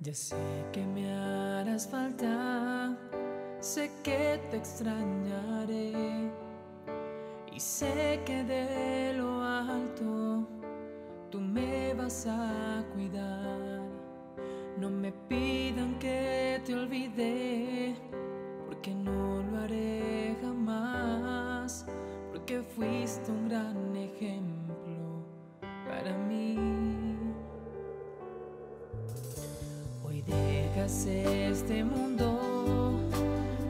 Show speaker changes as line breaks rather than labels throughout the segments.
Ya sé que me harás falta, sé que te extrañaré y sé que de lo alto tú me vas a cuidar. No me pidan que te olvide, porque no lo haré jamás, porque fuiste un gran ejemplo este mundo,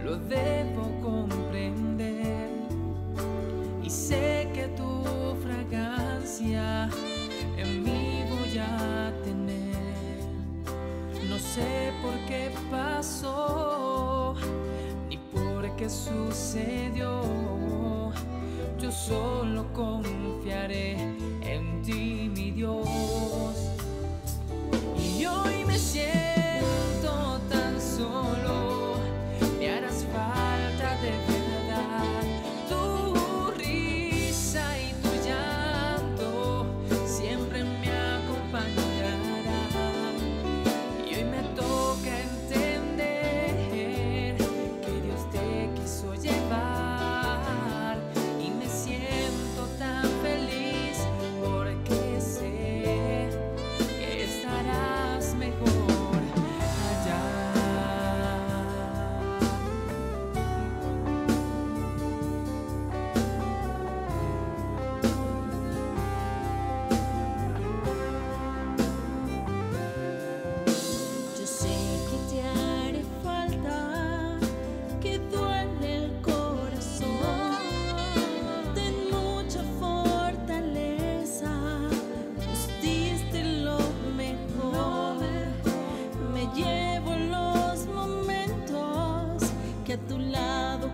lo debo comprender. Y sé que tu fragancia en mí voy a tener. No sé por qué pasó, ni por qué sucedió. Yo solo confiaré que
a tu lado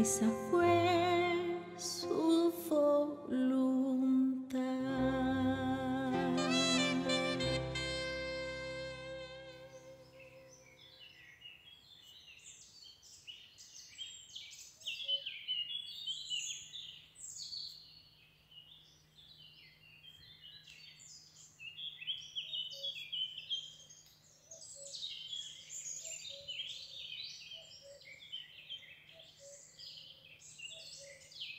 esa fue